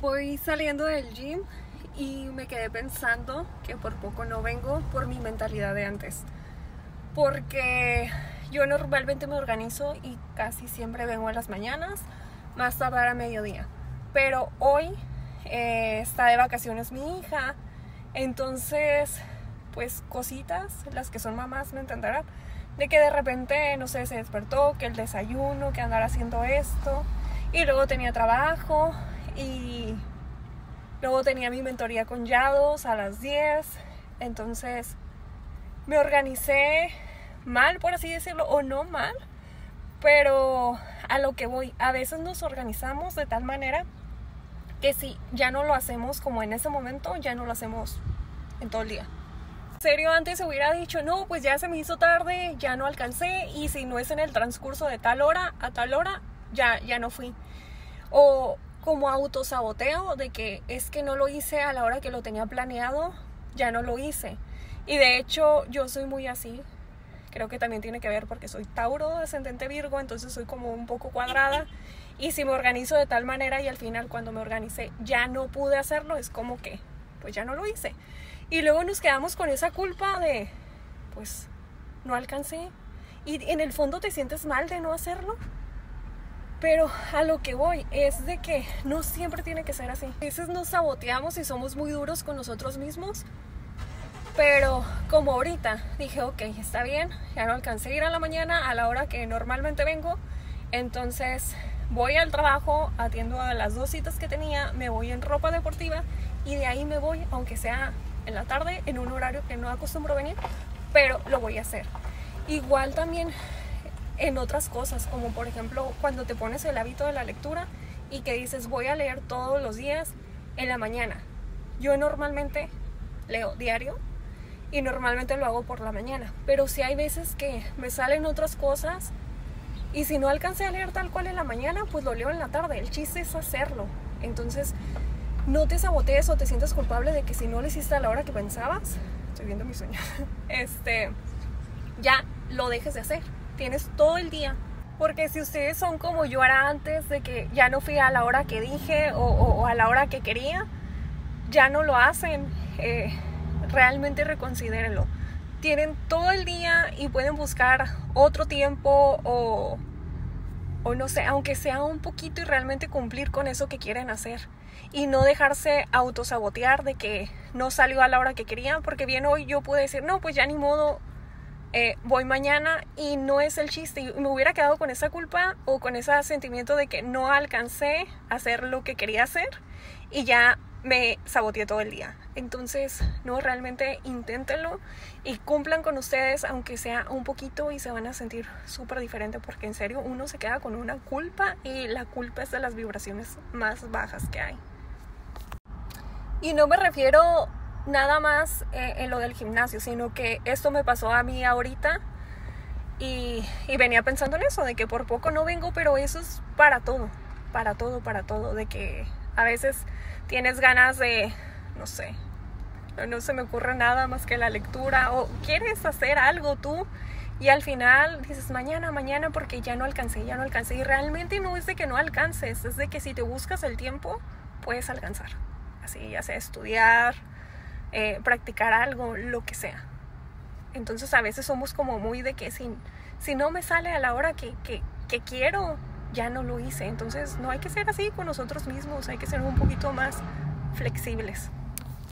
Voy saliendo del gym y me quedé pensando que por poco no vengo por mi mentalidad de antes. Porque yo normalmente me organizo y casi siempre vengo en las mañanas, más tardar a mediodía. Pero hoy eh, está de vacaciones mi hija, entonces, pues cositas, las que son mamás me entenderán, de que de repente, no sé, se despertó, que el desayuno, que andar haciendo esto, y luego tenía trabajo, y luego tenía mi mentoría con Yados a las 10, entonces me organicé mal, por así decirlo, o no mal, pero a lo que voy, a veces nos organizamos de tal manera que si ya no lo hacemos como en ese momento, ya no lo hacemos en todo el día. En serio, antes hubiera dicho, no, pues ya se me hizo tarde, ya no alcancé, y si no es en el transcurso de tal hora a tal hora, ya, ya no fui. O como autosaboteo de que es que no lo hice a la hora que lo tenía planeado, ya no lo hice. Y de hecho yo soy muy así. Creo que también tiene que ver porque soy Tauro, ascendente Virgo, entonces soy como un poco cuadrada. Y si me organizo de tal manera y al final cuando me organicé ya no pude hacerlo, es como que pues ya no lo hice. Y luego nos quedamos con esa culpa de pues no alcancé. Y en el fondo te sientes mal de no hacerlo. Pero a lo que voy es de que no siempre tiene que ser así. A veces nos saboteamos y somos muy duros con nosotros mismos. Pero como ahorita dije, ok, está bien, ya no alcancé a ir a la mañana a la hora que normalmente vengo. Entonces voy al trabajo, atiendo a las dos citas que tenía, me voy en ropa deportiva y de ahí me voy, aunque sea en la tarde, en un horario que no acostumbro venir, pero lo voy a hacer. Igual también en otras cosas, como por ejemplo cuando te pones el hábito de la lectura y que dices voy a leer todos los días en la mañana. Yo normalmente leo diario y normalmente lo hago por la mañana, pero si hay veces que me salen otras cosas y si no alcancé a leer tal cual en la mañana, pues lo leo en la tarde. El chiste es hacerlo. Entonces, no te sabotees o te sientas culpable de que si no lo hiciste a la hora que pensabas, estoy viendo mi sueño, este, ya lo dejes de hacer tienes todo el día. Porque si ustedes son como yo era antes, de que ya no fui a la hora que dije o, a la hora que quería, ya no lo hacen, eh, realmente reconsidérenlo. Tienen todo el día y pueden buscar otro tiempo o, o no sé, aunque sea un poquito y realmente cumplir con eso que quieren hacer. Y no dejarse autosabotear de que no salió a la hora que querían, porque bien hoy yo pude decir, no, pues ya ni modo, eh, voy mañana y no es el chiste. Y me hubiera quedado con esa culpa o con ese sentimiento de que no alcancé a hacer lo que quería hacer y ya me saboteé todo el día. Entonces, no, realmente inténtenlo y cumplan con ustedes, aunque sea un poquito, y se van a sentir súper diferente, porque en serio uno se queda con una culpa y la culpa es de las vibraciones más bajas que hay. Y no me refiero nada más eh, en lo del gimnasio, sino que esto me pasó a mí ahorita y, venía pensando en eso, de que por poco no vengo, pero eso es para todo, para todo, para todo, de que a veces tienes ganas de, no sé, no, no se me ocurre nada más que la lectura o quieres hacer algo tú y al final dices mañana, mañana porque ya no alcancé, ya no alcancé y realmente no es de que no alcances, es de que si te buscas el tiempo puedes alcanzar, así ya sea estudiar, eh, practicar algo, lo que sea. Entonces a veces somos como muy de que si, si no me sale a la hora que, que, que quiero, ya no lo hice. Entonces no hay que ser así con nosotros mismos, hay que ser un poquito más flexibles.